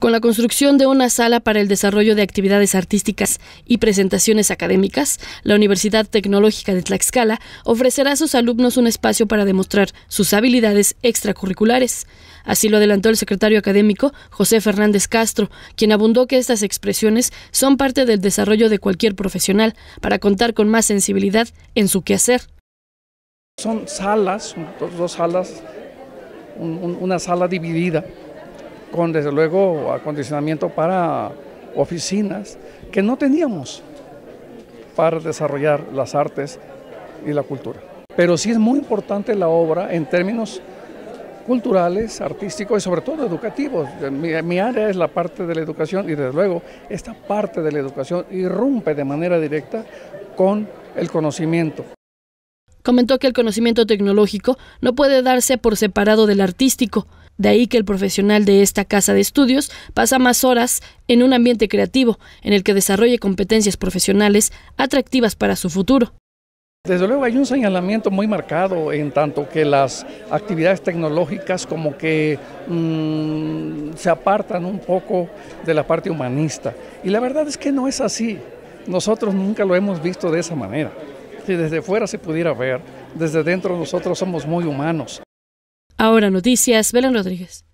Con la construcción de una sala para el desarrollo de actividades artísticas y presentaciones académicas, la Universidad Tecnológica de Tlaxcala ofrecerá a sus alumnos un espacio para demostrar sus habilidades extracurriculares. Así lo adelantó el secretario académico José Fernández Castro, quien abundó que estas expresiones son parte del desarrollo de cualquier profesional para contar con más sensibilidad en su quehacer. Son salas, dos salas, una sala dividida con desde luego acondicionamiento para oficinas que no teníamos para desarrollar las artes y la cultura. Pero sí es muy importante la obra en términos culturales, artísticos y sobre todo educativos. Mi, área es la parte de la educación y desde luego esta parte de la educación irrumpe de manera directa con el conocimiento. Comentó que el conocimiento tecnológico no puede darse por separado del artístico, de ahí que el profesional de esta casa de estudios pasa más horas en un ambiente creativo, en el que desarrolle competencias profesionales atractivas para su futuro. Desde luego hay un señalamiento muy marcado en tanto que las actividades tecnológicas como que mm, se apartan un poco de la parte humanista. Y la verdad es que no es así. Nosotros nunca lo hemos visto de esa manera. Si desde fuera se pudiera ver, desde dentro nosotros somos muy humanos. Ahora noticias, Belén Rodríguez.